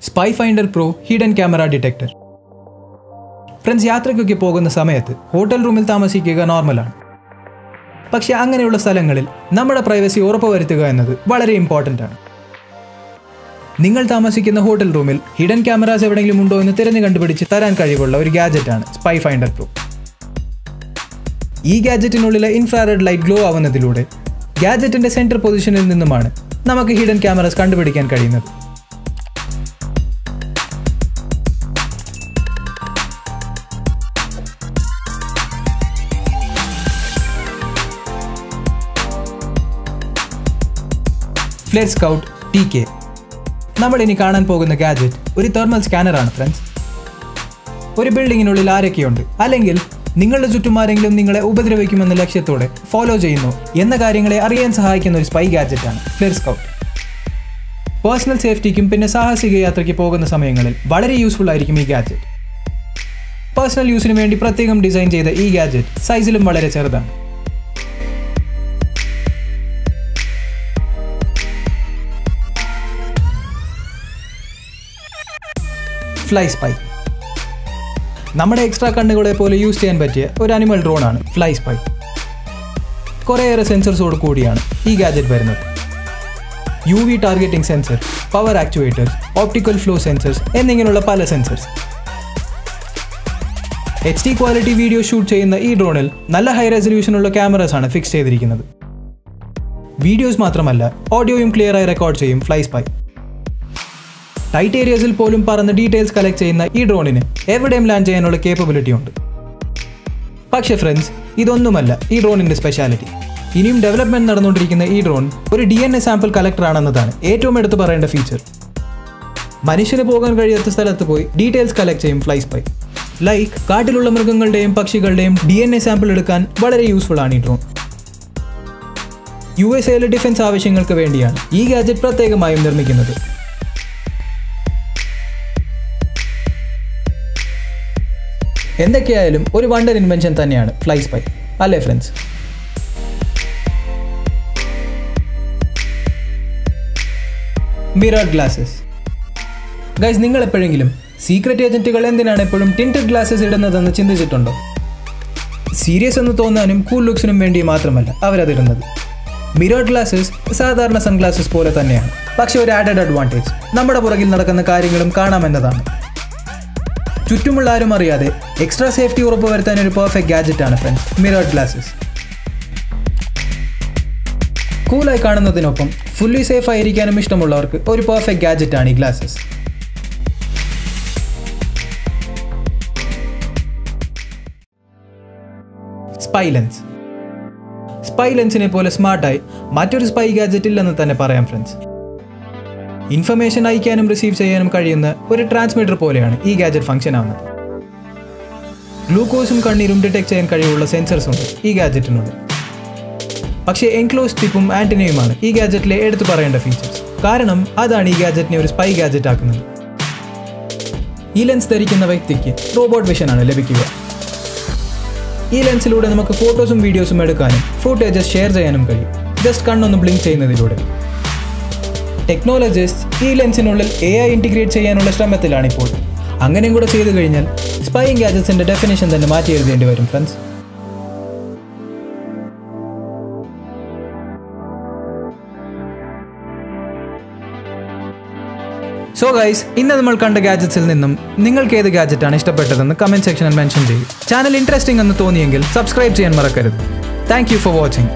Spy finder pro hidden camera detector friends യാത്രയ്ക്കൊക്കെ പോകുന്ന സമയത്ത് hotel റൂമിൽ താമസിക്കുക നോർമലാണ് പക്ഷെ അങ്ങനെയുള്ള സ്ഥലങ്ങളിൽ നമ്മുടെ പ്രൈവസി ഉറപ്പുവരുത്തുക എന്നത് വളരെ ഇമ്പോർട്ടന്റ് ആണ്. നിങ്ങൾ താമസിക്കുന്ന ഹോട്ടൽ റൂമിൽ ഹിഡൻ ക്യാമറാസ് എവിടെയെങ്കിലും ഉണ്ടോ എന്ന് തിരഞ്ഞു കണ്ടുപിടിച്ച് തരാൻ കഴിവുള്ള ഒരു ഗാജറ്റാണ് സ്പൈ ഫൈൻഡർ പ്രോ ഈ ഗാജറ്റിനുള്ളിലെ ഇൻഫ്രാറെഡ് ലൈറ്റ് ഗ്ലോ ആവുന്നതിലൂടെ ഗാജറ്റിന്റെ സെന്റർ പൊസിഷനിൽ നിന്നുമാണ് നമുക്ക് ഹിഡൻ ക്യാമറാസ് കണ്ടുപിടിക്കാൻ കഴിയുന്നത്. ഫ്ലെറ്റ് സ്കൗട്ട് ടി കെ നമ്മൾ ഇനി കാണാൻ പോകുന്ന ഗാജറ്റ് ഒരു തെർമൽ സ്കാനറാണ് ഫ്രണ്ട്സ് ഒരു ബിൽഡിങ്ങിനുള്ളിൽ ആരൊക്കെയുണ്ട്? അല്ലെങ്കിൽ നിങ്ങളുടെ ചുറ്റും ആരെങ്കിലും നിങ്ങളെ ഉപദ്രവിക്കുമെന്ന ലക്ഷ്യത്തോടെ ഫോളോ ചെയ്യുന്നു എന്ന കാര്യങ്ങളെ അറിയാൻ സഹായിക്കുന്ന ഒരു സ്പൈ ഗാജറ്റാണ് ഫ്ലെയർ സ്കൗട്ട് പേഴ്സണൽ സേഫ്റ്റിക്കും പിന്നെ സാഹസിക യാത്രയ്ക്ക് പോകുന്ന സമയങ്ങളിൽ വളരെ യൂസ്ഫുൾ ആയിരിക്കും ഈ ഗാജറ്റ് പേഴ്സണൽ യൂസിന് വേണ്ടി പ്രത്യേകം ഡിസൈൻ ചെയ്ത ഈ ഗാജറ്റ് സൈസിലും വളരെ ചെറുതാണ്. ഫ്ലൈ സ്പൈ നമ്മുടെ എക്സ്ട്രാ കണ്ണുകളെ പോലെ യൂസ് ചെയ്യാൻ പറ്റിയ ഒരു അനിമൽ ഡ്രോണാണ് ഫ്ലൈ സ്പൈ കുറേയേറെ സെൻസർസോട് കൂടിയാണ് ഈ ഗാജറ്റ് വരുന്നത്. U V targeting sensor power actuators optical flow sensors എന്നിങ്ങനെയുള്ള പല sensors H D quality video shoot ചെയ്യുന്ന ഈ ഡ്രോണിൽ നല്ല ഹൈ റെസൊല്യൂഷനുള്ള ക്യാമറസ് ആണ് ഫിക്സ് ചെയ്തിരിക്കുന്നത്. വീഡിയോസ് മാത്രമല്ല ഓഡിയോയും ക്ലിയറായി റെക്കോർഡ് ചെയ്യും ഫ്ലൈ സ്പൈ ടൈറ്റ് ഏരിയസിൽ പോലും പറന്ന് ഡീറ്റെയിൽസ് കളക്ട് ചെയ്യുന്ന ഈ ഡ്രോണിന് എവിടെയും ലാൻഡ് ചെയ്യാനുള്ള കേപ്പബിലിറ്റി ഉണ്ട്. പക്ഷെ ഫ്രണ്ട്സ് ഇതൊന്നുമല്ല ഈ ഡ്രോണിന്റെ സ്പെഷ്യാലിറ്റി ഇനിയും ഡെവലപ്മെന്റ് നടന്നുകൊണ്ടിരിക്കുന്ന ഈ ഡ്രോൺ ഒരു ഡി എൻ എ സാമ്പിൾ കളക്ടറാണെന്നതാണ് ഏറ്റവും എടുത്തു പറയേണ്ട ഫീച്ചർ മനുഷ്യന് പോകാൻ കഴിയാത്ത സ്ഥലത്ത് പോയി ഡീറ്റെയിൽസ് കളക്ട് ചെയ്യും ഫ്ലൈ സ്പൈ ലൈക്ക് കാട്ടിലുള്ള മൃഗങ്ങളുടെയും പക്ഷികളുടെയും ഡി എൻ എ സാമ്പിൾ എടുക്കാൻ വളരെ യൂസ്ഫുൾ ആണ് ഈ ഡ്രോൺ യു എസ് എയിലെ ഡിഫൻസ് ആവശ്യങ്ങൾക്ക് വേണ്ടിയാണ് ഈ ഗാജറ്റ് പ്രത്യേകമായും നിർമ്മിക്കുന്നത്. എന്തൊക്കെയായാലും ഒരു വണ്ടർ ഇൻവെൻഷൻ തന്നെയാണ് ഫ്ലൈ സ്പൈ അല്ലേ ഫ്രണ്ട്സ് മിറർ ഗ്ലാസസ് ഗൈസ് നിങ്ങൾ എപ്പോഴെങ്കിലും സീക്രട്ട് ഏജന്റുകൾ എന്തിനാണ് എപ്പോഴും ടിന്റഡ് ഗ്ലാസസ് ഇടുന്നതെന്ന് ചിന്തിച്ചിട്ടുണ്ടോ? സീരിയസ് എന്ന് തോന്നാനും കൂൾ ലുക്സിനും വേണ്ടി മാത്രമല്ല അവരതിടുന്നത് മിറർ ഗ്ലാസസ് സാധാരണ സൺഗ്ലാസസ് പോലെ തന്നെയാണ്. പക്ഷേ ഒരു ആഡഡ് അഡ്വാന്റേജ് നമ്മുടെ പുറകിൽ നടക്കുന്ന കാര്യങ്ങളും കാണാമെന്നതാണ് ചുറ്റുമുള്ള ആരും അറിയാതെ എക്സ്ട്രാ സേഫ്റ്റി ഉറപ്പ് വരുത്താൻ ഒരു പെർഫെക്റ്റ് ഗാജറ്റ് ആണ് ഫ്രണ്ട്സ് മിറർ ഗ്ലാസസ് കൂളായി കാണുന്നതിനൊപ്പം ഫുള്ളി സേഫ് ആയിരിക്കാനും ഇഷ്ടമുള്ളവർക്ക് ഒരു പെർഫെക്റ്റ് ഗാജറ്റ് ആണ് ഈ ഗ്ലാസസ് സ്പൈ ലെൻസ് സ്പൈ ലെൻസിനെ പോലെ സ്മാർട്ടായി മറ്റൊരു സ്പൈ ഗാജറ്റ് ഇല്ലെന്ന് തന്നെ പറയാം ഫ്രണ്ട്സ് ഇൻഫർമേഷൻ അയക്കാനും റിസീവ് ചെയ്യാനും കഴിയുന്ന ഒരു ട്രാൻസ്മിറ്റർ പോലെയാണ് ഈ ഗാജറ്റ് ഫംഗ്ഷൻ ആവുന്നത്. ഗ്ലൂക്കോസും കണ്ണീരും ഡിറ്റക്ട് ചെയ്യാൻ കഴിവുള്ള സെൻസർസും ഈ ഗാജറ്റിനുണ്ട് പക്ഷേ എൻക്ലോസ് ടിപ്പും ആന്റിനയുമാണ് ഈ ഗാജറ്റിലെ എടുത്തു പറയേണ്ട ഫീച്ചേഴ്സ് കാരണം അതാണ് ഈ ഗാജറ്റിനെ ഒരു സ്പൈ ഗാജറ്റ് ആക്കുന്നത്. ഈ ലെൻസ് ധരിക്കുന്ന വ്യക്തിക്ക് റോബോട്ട് വിഷനാണ് ലഭിക്കുക. ഈ ലെൻസിലൂടെ നമുക്ക് ഫോട്ടോസും വീഡിയോസും എടുക്കാനും ഫുട്ടേജസ് ഷെയർ ചെയ്യാനും കഴിയും. ജസ്റ്റ് കണ്ണൊന്ന് ബ്ലിങ്ക് ചെയ്യുന്നതിലൂടെ. ടെക്നോളജിസ്റ്റ് ഈ ലെൻസിനുള്ളിൽ എ ഐ ഇന്റിഗ്രേറ്റ് ചെയ്യാനുള്ള ശ്രമത്തിലാണ് ഇപ്പോൾ അങ്ങനെയും കൂടെ ചെയ്തു കഴിഞ്ഞാൽ സ്പൈയിങ് ഗാജറ്റ്സിന്റെ ഡെഫിനേഷൻ തന്നെ മാറ്റി എഴുതേണ്ടി വരും ഫ്രണ്ട്സ് സോ ഗൈസ് ഇന്ന് നമ്മൾ കണ്ട ഗാജറ്റ്സിൽ നിന്നും നിങ്ങൾക്ക് ഏത് ഗാജറ്റാണ് ഇഷ്ടപ്പെട്ടതെന്ന് കമന്റ് സെക്ഷനിൽ മെൻഷൻ ചെയ്യും. ചാനൽ ഇൻട്രസ്റ്റിംഗ് എന്ന് തോന്നിയെങ്കിൽ സബ്സ്ക്രൈബ് ചെയ്യാൻ മറക്കരുത്. Thank for watching